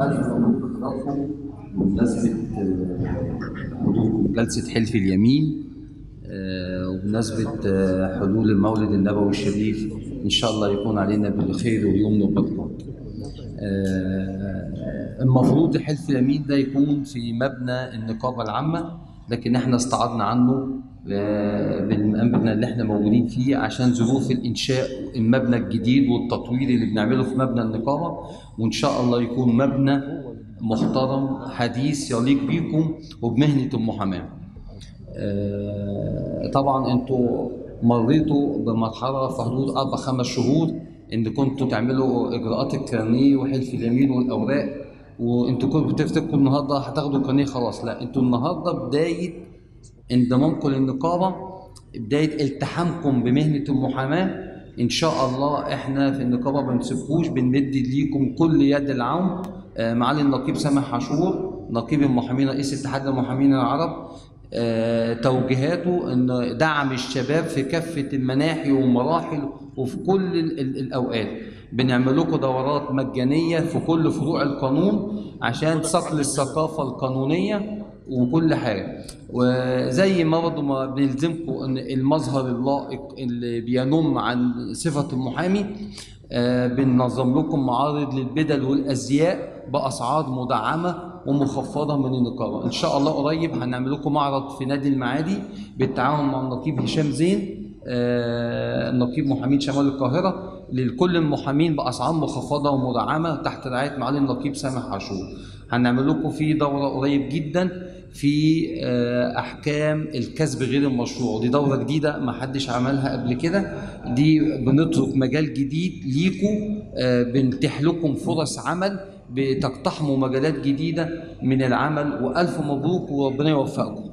ألف بمناسبة آه، جلسة حلف اليمين آه، وبمناسبة آه، حلول المولد النبوي الشريف إن شاء الله يكون علينا بالخير واليمن والبركة. المفروض حلف اليمين ده يكون في مبنى النقابة العامة لكن إحنا استعرضنا عنه آه، بالمبنى اللي إحنا موجودين فيه عشان ظروف الإنشاء المبنى الجديد والتطوير اللي بنعمله في مبنى النقابة. وإن شاء الله يكون مبنى محترم حديث يليق بيكم وبمهنة المحاماة آه، طبعا أنتوا مريتوا بمرحلة في حدود أربع خمس شهور إن كنتوا تعملوا إجراءات الكارنيه وحلف اليمين والأوراق. وانتوا كنتوا بتفتكروا النهارده هتاخدوا الكارنيه خلاص. لا أنتوا النهارده بداية انضمامكم للنقابة بداية التحامكم بمهنة المحاماة. إن شاء الله إحنا في النقابة ما بنسيبكوش بنمد ليكم كل يد العون. آه، معالي النقيب سامح عاشور نقيب المحامين رئيس اتحاد المحامين العرب. آه، توجيهاته إن دعم الشباب في كافة المناحي والمراحل وفي كل ال- ال- الأوقات. بنعمل لكم دورات مجانية في كل فروع القانون عشان صقل الثقافة القانونية وكل حاجة. وزي ما برضه ما بنلزمكم إن المظهر اللائق اللي بينم عن صفة المحامي آه، بننظم لكم معارض للبدل والأزياء بأسعار مدعمة ومخفضة من النقابة. إن شاء الله قريب هنعمل لكم معرض في نادي المعادي بالتعاون مع النقيب هشام زين. نقيب محامين شمال القاهرة لكل المحامين بأسعار مخفضة ومدعمة تحت رعاية معالي النقيب سامح عاشور. هنعمل لكم فيه دورة قريب جدا في آه، أحكام الكسب غير المشروع. ودي دورة جديدة ما حدش عملها قبل كده. دي بنترك مجال جديد ليكم آه، بنتيح لكم فرص عمل بتقتحموا مجالات جديدة من العمل. وألف مبروك وربنا يوفقكم.